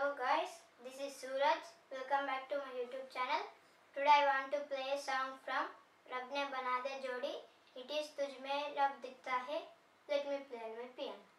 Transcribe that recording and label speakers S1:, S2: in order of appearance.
S1: Hello guys, this is Suraj. Welcome back to my YouTube channel. Today I want to play a song from रब ने बना दे जोड़ी It is तुझ में रब दिखता है Let me play on my piano.